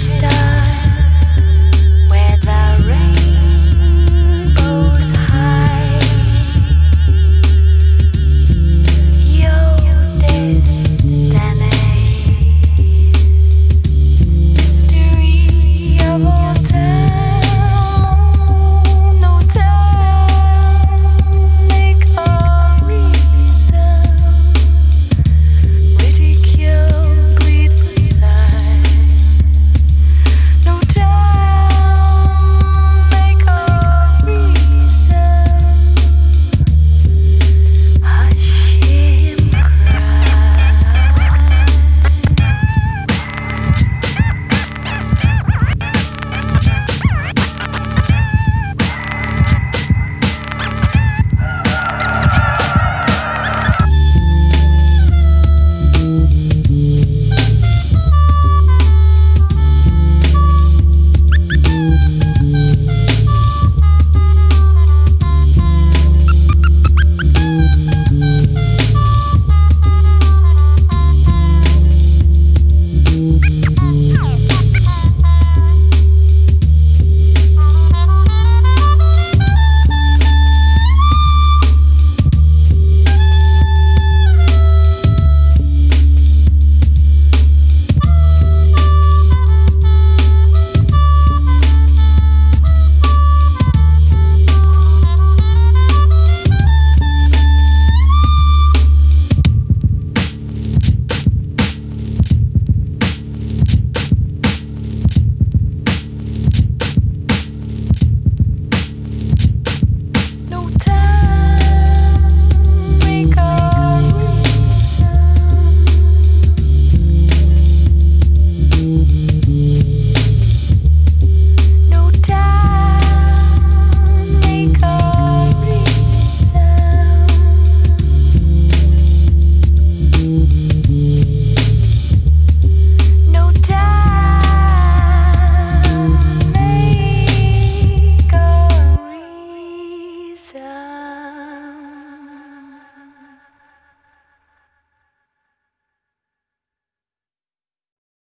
vista.